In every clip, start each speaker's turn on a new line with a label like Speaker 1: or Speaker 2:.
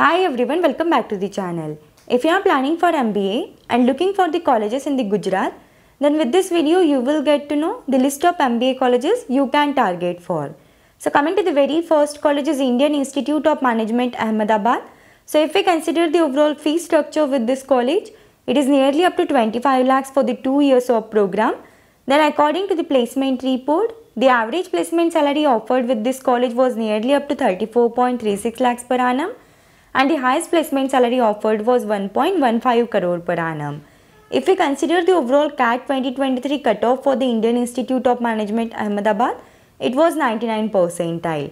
Speaker 1: Hi everyone, welcome back to the channel. If you are planning for MBA and looking for the colleges in the Gujarat, then with this video you will get to know the list of MBA colleges you can target for. So coming to the very first college is Indian Institute of Management Ahmedabad. So if we consider the overall fee structure with this college, it is nearly up to 25 lakhs for the 2 years of program. Then according to the placement report, the average placement salary offered with this college was nearly up to 34.36 lakhs per annum and the highest placement salary offered was 1.15 crore per annum. If we consider the overall CAT 2023 cutoff for the Indian Institute of Management Ahmedabad, it was 99 percentile.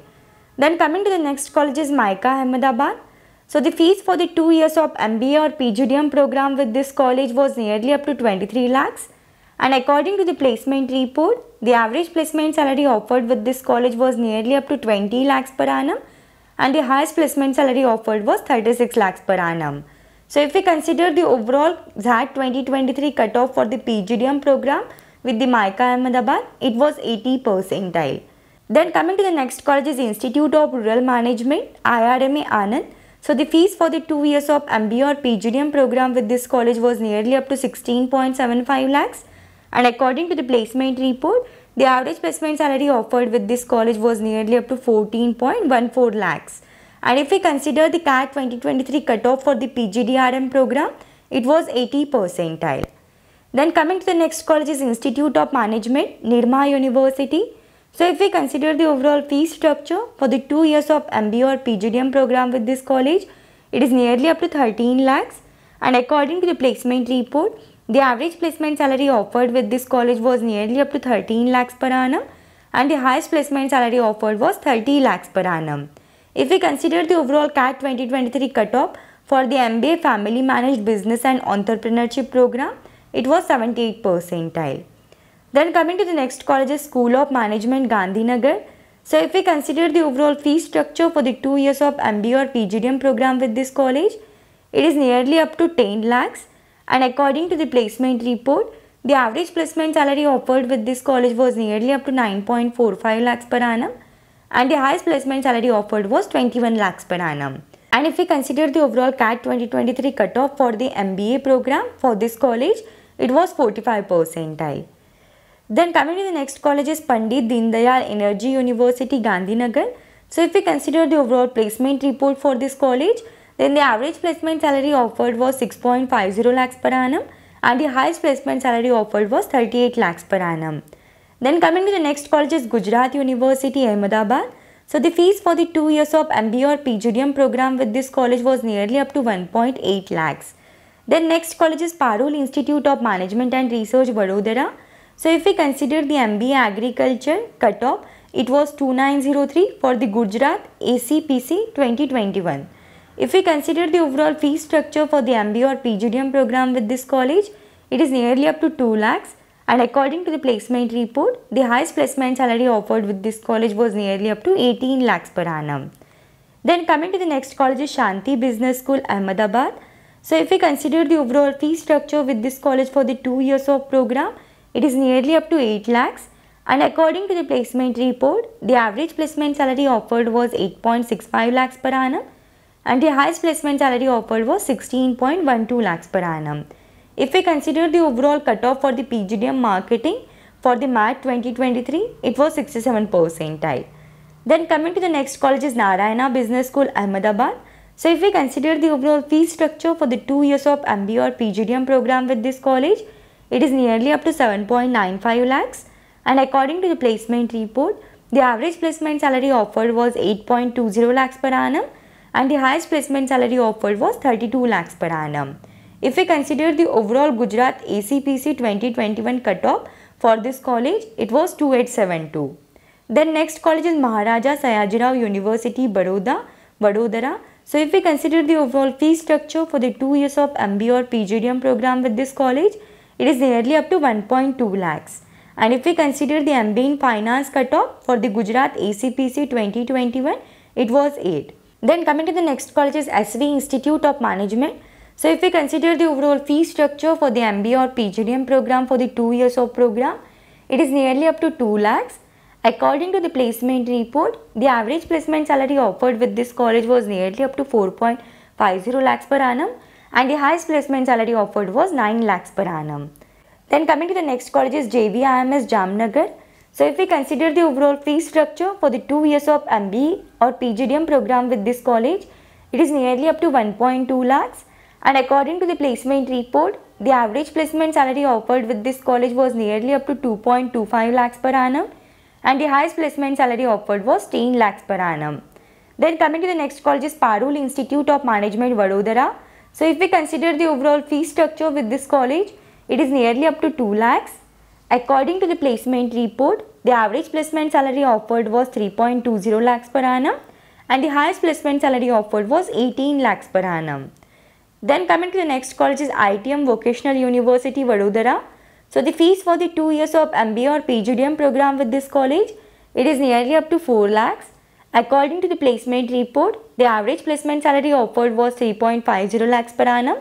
Speaker 1: Then coming to the next college is MICA Ahmedabad. So the fees for the 2 years of MBA or PGDM program with this college was nearly up to 23 lakhs and according to the placement report, the average placement salary offered with this college was nearly up to 20 lakhs per annum and the highest placement salary offered was 36 lakhs per annum. So if we consider the overall XAT 2023 cutoff for the PGDM program with the MICA Ahmedabad, it was 80 percentile. Then coming to the next college is Institute of Rural Management, IRMA Anand. So the fees for the 2 years of MBA or PGDM program with this college was nearly up to 16.75 lakhs and according to the placement report, the average placement salary offered with this college was nearly up to 14.14 lakhs. And if we consider the CAT 2023 cutoff for the PGDRM program, it was 80 percentile. Then coming to the next college is Institute of Management, Nirma University. So if we consider the overall fee structure for the 2 years of MBA or PGDM program with this college, it is nearly up to 13 lakhs and according to the placement report, the average placement salary offered with this college was nearly up to 13 lakhs per annum and the highest placement salary offered was 30 lakhs per annum. If we consider the overall CAT 2023 cutoff for the MBA Family Managed Business and Entrepreneurship program, it was 78 percentile. Then coming to the next college School of Management Gandhinagar. So if we consider the overall fee structure for the 2 years of MBA or PGDM program with this college, it is nearly up to 10 lakhs and according to the placement report, the average placement salary offered with this college was nearly up to 9.45 lakhs per annum and the highest placement salary offered was 21 lakhs per annum. And if we consider the overall CAT 2023 cutoff for the MBA program for this college, it was 45 percentile. Then coming to the next college is Pandit Deendayal Energy University Gandhinagar. So if we consider the overall placement report for this college, then the average placement salary offered was 6.50 lakhs per annum and the highest placement salary offered was 38 lakhs per annum. Then coming to the next college is Gujarat University Ahmedabad. So the fees for the 2 years of MBA or PGDM program with this college was nearly up to 1.8 lakhs. Then next college is Parul Institute of Management and Research Vadodara. So if we consider the MBA Agriculture cutoff, it was 2903 for the Gujarat ACPC 2021. If we consider the overall fee structure for the MBA or PGDM program with this college, it is nearly up to 2 lakhs and according to the placement report, the highest placement salary offered with this college was nearly up to 18 lakhs per annum. Then coming to the next college is Shanti Business School Ahmedabad. So if we consider the overall fee structure with this college for the 2 years of program, it is nearly up to 8 lakhs and according to the placement report, the average placement salary offered was 8.65 lakhs per annum and the highest placement salary offered was 16.12 lakhs per annum. If we consider the overall cutoff for the PGDM marketing for the MAT 2023, it was 67 percentile. Then coming to the next college is Narayana Business School Ahmedabad. So if we consider the overall fee structure for the 2 years of MBA or PGDM program with this college, it is nearly up to 7.95 lakhs and according to the placement report, the average placement salary offered was 8.20 lakhs per annum and the highest placement salary offered was 32 lakhs per annum. If we consider the overall Gujarat ACPC 2021 cutoff for this college, it was 2872. Then next college is Maharaja Sayajirao University, Baroda, Vadodara. So if we consider the overall fee structure for the 2 years of MBA or PGDM program with this college, it is nearly up to 1.2 lakhs. And if we consider the MBA in Finance cutoff for the Gujarat ACPC 2021, it was 8. Then coming to the next college is SV Institute of Management. So if we consider the overall fee structure for the MBA or PGDM program for the 2 years of program, it is nearly up to 2 lakhs. According to the placement report, the average placement salary offered with this college was nearly up to 4.50 lakhs per annum and the highest placement salary offered was 9 lakhs per annum. Then coming to the next college is JVIMS Jamnagar. So if we consider the overall fee structure for the 2 years of MBA or PGDM program with this college, it is nearly up to 1.2 lakhs and according to the placement report, the average placement salary offered with this college was nearly up to 2.25 lakhs per annum and the highest placement salary offered was 10 lakhs per annum. Then coming to the next college is Parul Institute of Management Vadodara. So if we consider the overall fee structure with this college, it is nearly up to 2 lakhs. According to the placement report, the average placement salary offered was 3.20 lakhs per annum and the highest placement salary offered was 18 lakhs per annum. Then coming to the next college is ITM Vocational University Vadodara. So the fees for the 2 years of MBA or PGDM program with this college, it is nearly up to 4 lakhs. According to the placement report, the average placement salary offered was 3.50 lakhs per annum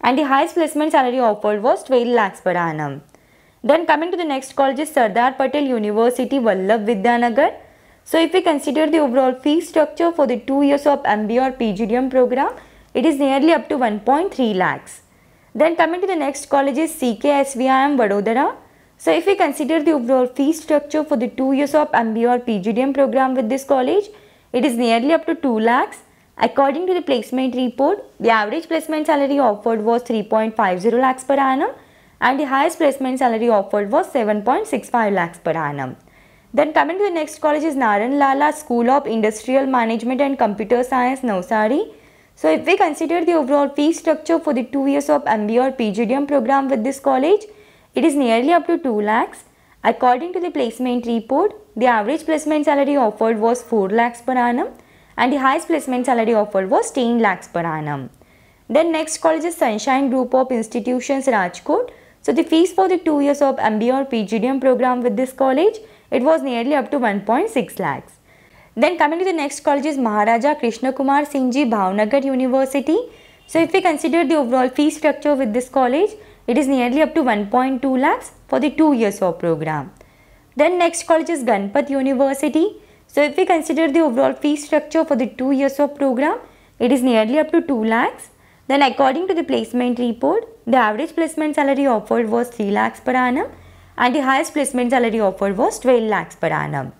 Speaker 1: and the highest placement salary offered was 12 lakhs per annum. Then coming to the next college is Sardar Patel University Vallabh Vidyanagar. So if we consider the overall fee structure for the 2 years of MBA or PGDM program, it is nearly up to 1.3 lakhs. Then coming to the next college is CKSVIM Vadodara. So if we consider the overall fee structure for the 2 years of MBA or PGDM program with this college, it is nearly up to 2 lakhs According to the placement report, the average placement salary offered was 3.50 lakhs per annum and the highest placement salary offered was 7.65 lakhs per annum. Then coming to the next college is Naran Lala School of Industrial Management and Computer Science, Navsari. So if we consider the overall fee structure for the 2 years of MBA or PGDM program with this college, it is nearly up to 2 lakhs. According to the placement report, the average placement salary offered was 4 lakhs per annum and the highest placement salary offered was 10 lakhs per annum. Then next college is Sunshine Group of Institutions Rajkot. So the fees for the 2 years of MBA or PGDM program with this college, it was nearly up to 1.6 lakhs. Then coming to the next college is Maharaja Krishna Kumar Singhji Bhavnagar University. So if we consider the overall fee structure with this college, it is nearly up to 1.2 lakhs for the 2 years of program. Then next college is Ganpat University. So if we consider the overall fee structure for the 2 years of program, it is nearly up to 2 lakhs. Then according to the placement report, the average placement salary offered was 3 lakhs per annum and the highest placement salary offered was 12 lakhs per annum.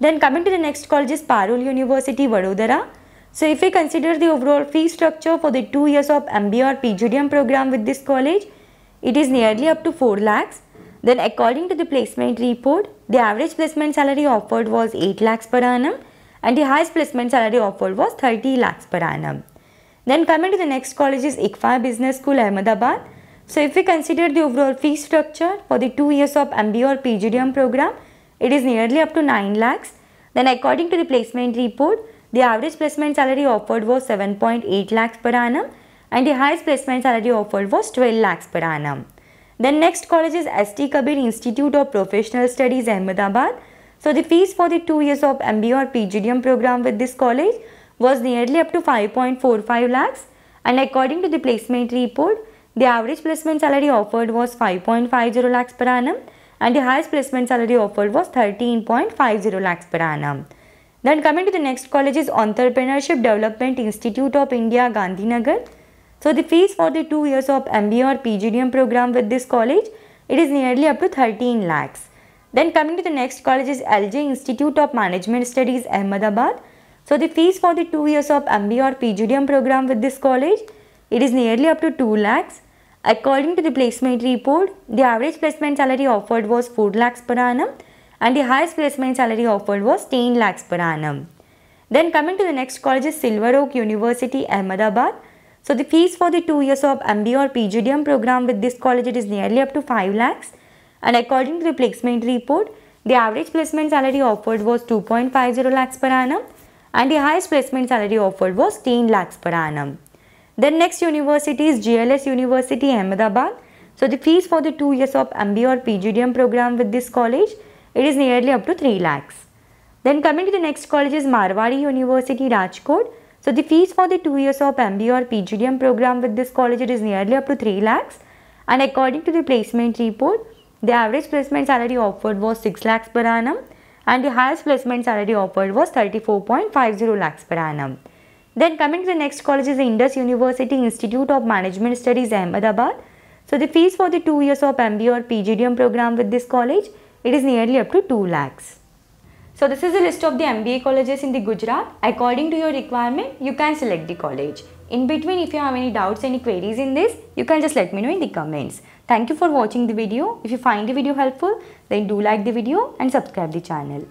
Speaker 1: Then coming to the next college is Parul University Vadodara. So if we consider the overall fee structure for the 2 years of MBA or PGDM program with this college, it is nearly up to 4 lakhs then according to the placement report, the average placement salary offered was 8 lakhs per annum and the highest placement salary offered was 30 lakhs per annum. Then coming to the next college is ICFAI Business School Ahmedabad. So if we consider the overall fee structure for the 2 years of MBA or PGDM program, it is nearly up to 9 lakhs. Then according to the placement report, the average placement salary offered was 7.8 lakhs per annum and the highest placement salary offered was 12 lakhs per annum. Then next college is ST Kabir Institute of Professional Studies Ahmedabad. So the fees for the 2 years of MBA or PGDM program with this college was nearly up to 5.45 lakhs and according to the placement report, the average placement salary offered was 5.50 lakhs per annum and the highest placement salary offered was 13.50 lakhs per annum. Then coming to the next college is Entrepreneurship Development Institute of India, Gandhinagar. So the fees for the 2 years of MBA or PGDM program with this college, it is nearly up to 13 lakhs. Then coming to the next college is LJ Institute of Management Studies Ahmedabad. So the fees for the 2 years of MBA or PGDM program with this college, it is nearly up to 2 lakhs. According to the placement report, the average placement salary offered was 4 lakhs per annum and the highest placement salary offered was 10 lakhs per annum. Then coming to the next college is Silver Oak University Ahmedabad. So the fees for the 2 years of MBA or PGDM program with this college it is nearly up to 5 lakhs and according to the placement report the average placement salary offered was 2.50 lakhs per annum and the highest placement salary offered was 10 lakhs per annum. Then next university is GLS University Ahmedabad. So the fees for the 2 years of MBA or PGDM program with this college it is nearly up to 3 lakhs. Then coming to the next college is Marwadi University Rajkot. So the fees for the 2 years of MBA or PGDM program with this college it is nearly up to 3 lakhs and according to the placement report the average placement salary offered was 6 lakhs per annum and the highest placement salary offered was 34.50 lakhs per annum. Then coming to the next college is the Indus University Institute of Management Studies Ahmedabad. So the fees for the 2 years of MBA or PGDM program with this college, it is nearly up to 2 lakhs. So this is a list of the MBA colleges in the Gujarat. According to your requirement, you can select the college. In between, if you have any doubts, any queries in this, you can just let me know in the comments. Thank you for watching the video. If you find the video helpful, then do like the video and subscribe the channel.